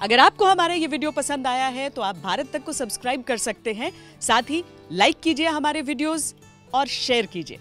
अगर आपको हमारा ये वीडियो पसंद आया है तो आप भारत तक को सब्सक्राइब कर सकते हैं। साथ ही लाइक कीजिए हमारे वीडियोस और शेयर कीजिए।